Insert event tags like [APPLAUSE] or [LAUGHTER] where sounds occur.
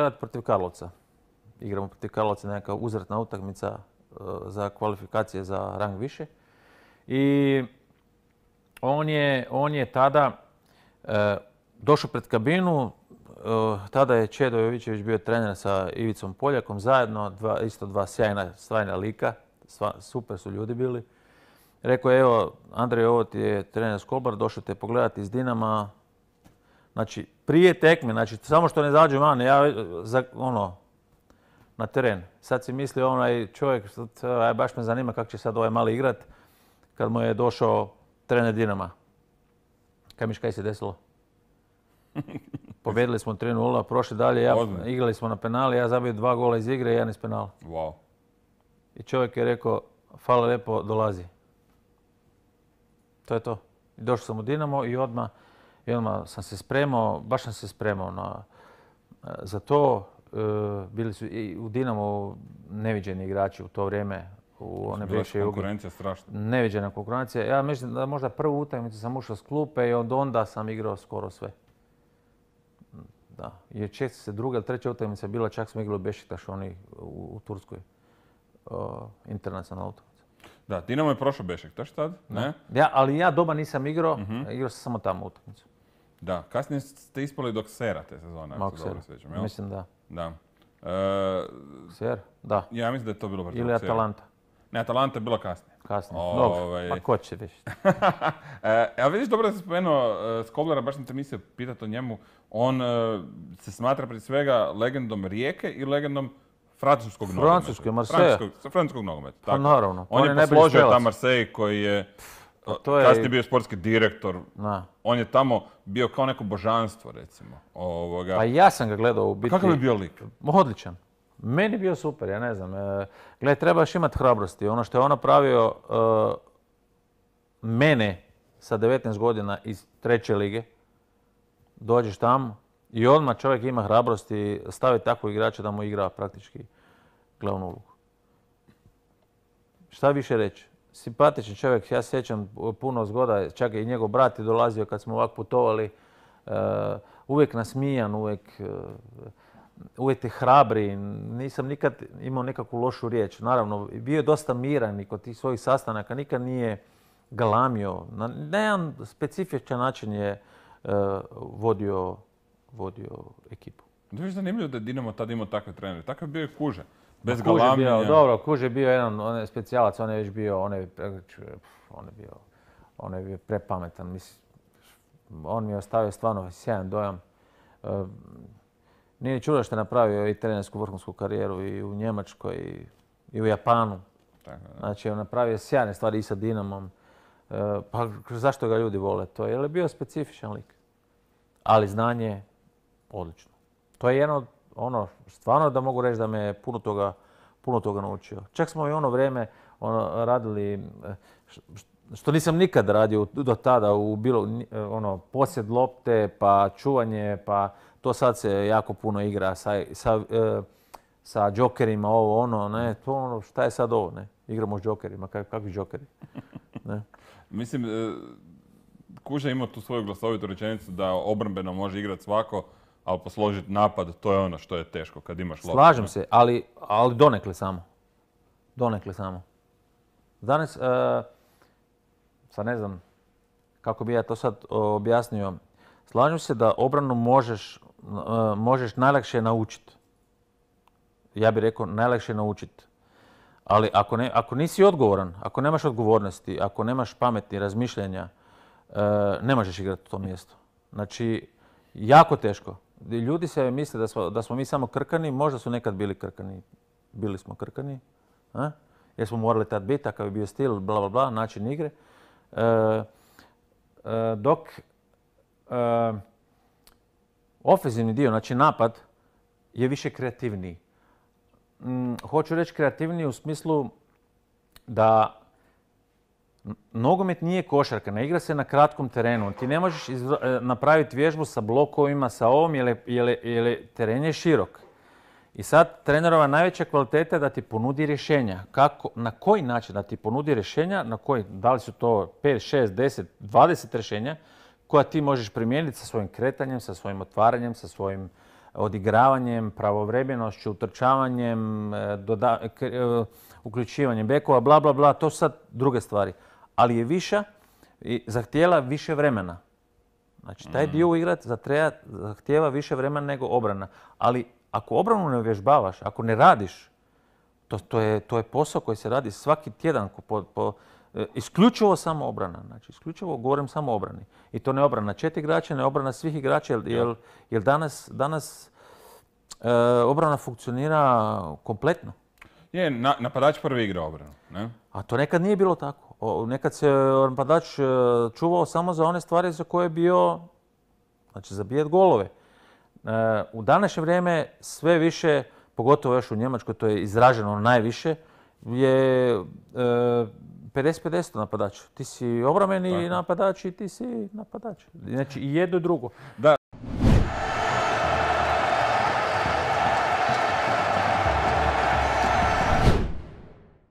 gledati protiv Karlovca. Igramo protiv Karlovca neka uzratna utakmica e, za kvalifikacije za rang više. I on je, on je tada e, došao pred kabinu, e, tada je Čedo Jovićević bio trener sa Ivicom Poljakom zajedno, dva, isto dva sjajna, strajna lika, super su ljudi bili. Rekao je, evo, Andrej, ovo ti je trener Skolbar, došao te pogledati iz Dinama. Znači, prije tekme, znači, samo što ne zađe van, ja, za, ono, na teren. Sad si misli onaj čovjek, baš me zanima kako će sad ovaj mali igrat, kad mu je došao trener Dinama. Kaj miš, kaj se desilo? [LAUGHS] Pobjedili smo 3-0, prošli dalje, ja, igrali smo na penali, ja zabio dva gola iz igre i jedan iz penala. Wow. I čovjek je rekao, hvala lijepo, dolazi. To je to. Došao sam u Dinamo i odmah, odmah sam se spremao, baš sam se spremao na, za to. E, bili su i u Dinamo neviđeni igrači u to vrijeme. U one bivše konkurencija strašna. Neviđena konkurencija. Ja mislim da možda prvu utakmicu sam ušao s klupe i od onda sam igrao skoro sve. Da. Jer često se druga ili treća utakmica bila, čak smo igrali u Bešiktaš, oni u, Turskoj. internacionalna utakmica. Da, Dinamo je prošao Bešiktaš tad, ne? Ja, ali ja doba nisam igrao, uh igrao sam samo tamo utakmicu. Da, kasnije ste ispali dok Sera te sezone, ako se dobro sjećam, jel? Mislim da. Da. E, Ser, da. Ja mislim da je to bilo Ili Atalanta. Ne, Atalanta je bila kasnije. Kasnije, dobro, ovaj... pa ko će više. [LAUGHS] e, vidiš, dobro da si spomenuo uh, Skoblera, baš sam te mislio pitati o njemu. On uh, se smatra prije svega legendom Rijeke i legendom francuskog nogometa. Francuske, Marseille. Francuskog nogometa. Pa naravno. On, je posložio ta Marseille koji je pa to je... kasnije bio sportski direktor. On je tamo bio kao neko božanstvo, recimo. Ovoga. Pa ja sam ga gledao u biti. Kakav je bio lik? Odličan. Meni je bio super, ja ne znam. E, Gle, trebaš imati hrabrosti. Ono što je on napravio e, mene sa 19 godina iz treće lige, dođeš tamo i odmah čovjek ima hrabrosti staviti takvog igrača da mu igra praktički glavnu ulogu. Šta više reći? Simpatičan čovjek, ja sjećam puno zgoda, čak i njegov brat je dolazio kad smo ovako putovali, e, uvijek nasmijan, uvijek uvijek je hrabri, nisam nikad imao nekakvu lošu riječ. Naravno, bio je dosta miran i kod tih svojih sastanaka, nikad nije galamio. Na jedan specifičan način je e, vodio, vodio ekipu. To je zanimljivo da je Dinamo tad imao takve trenere. Takav bio je Kuže. Bez galamija. dobro, Kuže je bio jedan on je specijalac, on je već bio, on je, on je bio, on je bio prepametan. Mislim, on mi je ostavio stvarno sjajan dojam. E, nije čudo što je napravio i trenersku vrhunsku karijeru i u Njemačkoj i, u Japanu. Znači, on napravio sjajne stvari i sa Dinamom. E, pa zašto ga ljudi vole to? Jer je bio specifičan lik. Ali znanje odlično. To je jedno, ono, stvarno da mogu reći da me puno toga, puno toga naučio. Čak smo i ono vrijeme ono, radili, e, što nisam nikad radio do tada u bilo, e, ono, posjed lopte, pa čuvanje, pa to sad se jako puno igra sa, sa, e, sa džokerima, ovo ono, ne, to ono, šta je sad ovo, ne? Igramo s džokerima, kak, kakvi džokeri? Ne? [LAUGHS] Mislim, Kuža ima tu svoju glasovitu rečenicu da obrambeno može igrati svako, ali posložiti napad, to je ono što je teško kad imaš loptu. Slažem se, ali, ali donekle samo. Donekle samo. Danas, uh, sad ne znam kako bi ja to sad objasnio, slažem se da obranu možeš E, možeš najlakše naučiti. Ja bih rekao najlakše naučiti. Ali ako, ne, ako nisi odgovoran, ako nemaš odgovornosti, ako nemaš pametni razmišljanja, e, ne možeš igrati u tom mjestu. Znači, jako teško. Ljudi se misle da smo, da smo mi samo krkani, možda su nekad bili krkani. Bili smo krkani, a? jer smo morali tad biti, takav je bio stil, bla, bla, bla, način igre. E, dok ofenzivni dio, znači napad, je više kreativniji. Mm, hoću reći kreativniji u smislu da nogomet nije košarka, ne igra se na kratkom terenu. Ti ne možeš e, napraviti vježbu sa blokovima, sa ovom, jer, je teren je širok. I sad trenerova najveća kvaliteta je da ti ponudi rješenja. Kako, na koji način da ti ponudi rješenja, na koji, da li su to 5, 6, 10, 20 rješenja, koja ti možeš primijeniti sa svojim kretanjem, sa svojim otvaranjem, sa svojim odigravanjem, pravovremenošću, utrčavanjem, e, doda- k- e, uključivanjem bekova, bla, bla, bla, to su sad druge stvari. Ali je viša i zahtijela više vremena. Znači, taj dio igrat zahtijeva više vremena nego obrana. Ali ako obranu ne uvježbavaš, ako ne radiš, to, to, je, to je posao koji se radi svaki tjedan po, po- e, isključivo samo obrana. Znači, isključivo govorim samo obrani. I to ne obrana četiri igrača, ne obrana svih igrača, jer, jer, jer danas, danas e, obrana funkcionira kompletno. Je, na, napadač prvi igra obranu. Ne? A to nekad nije bilo tako. O, nekad se napadač e, čuvao samo za one stvari za koje je bio, znači za bijet golove. E, u današnje vrijeme sve više, pogotovo još u Njemačkoj, to je izraženo najviše, je e, 50-50 napadač. Ti si obrameni napadač i ti si napadač. Znači i jedno i drugo. Da,